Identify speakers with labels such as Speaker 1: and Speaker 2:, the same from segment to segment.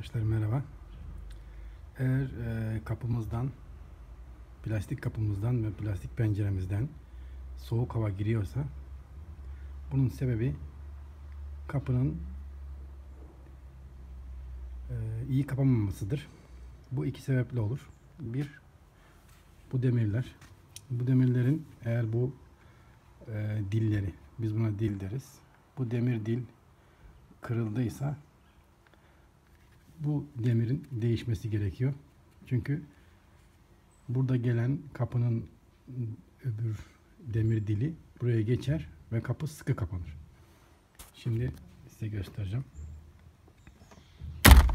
Speaker 1: Arkadaşlar merhaba. Eğer e, kapımızdan, plastik kapımızdan ve plastik penceremizden soğuk hava giriyorsa bunun sebebi kapının e, iyi kapanmamasıdır. Bu iki sebeple olur. Bir, bu demirler. Bu demirlerin eğer bu e, dilleri, biz buna dil deriz. Bu demir dil kırıldıysa bu demirin değişmesi gerekiyor. Çünkü burada gelen kapının öbür demir dili buraya geçer ve kapı sıkı kapanır. Şimdi size göstereceğim.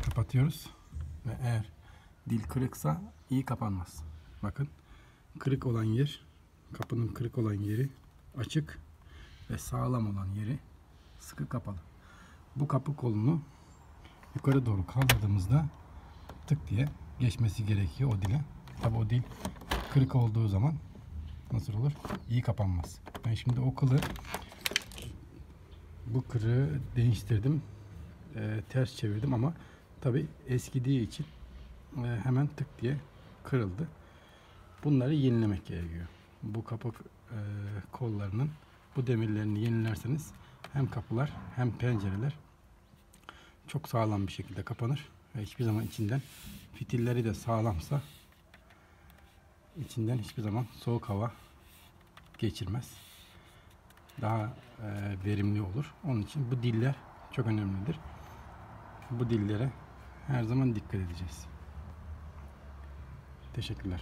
Speaker 1: Kapatıyoruz ve eğer dil kırıksa iyi kapanmaz. Bakın kırık olan yer kapının kırık olan yeri açık ve sağlam olan yeri sıkı kapalı. Bu kapı kolunu yukarı doğru kaldırdığımızda tık diye geçmesi gerekiyor o dile. Tabi o dil kırık olduğu zaman nasıl olur? İyi kapanmaz. Ben şimdi o kılı bu kırığı değiştirdim. Ee, ters çevirdim ama tabi eskidiği için e, hemen tık diye kırıldı. Bunları yenilemek gerekiyor. Bu kapı e, kollarının bu demirlerini yenilerseniz hem kapılar hem pencereler çok sağlam bir şekilde kapanır ve hiçbir zaman içinden fitilleri de sağlamsa içinden hiçbir zaman soğuk hava geçirmez. Daha e, verimli olur. Onun için bu diller çok önemlidir. Bu dillere her zaman dikkat edeceğiz. Teşekkürler.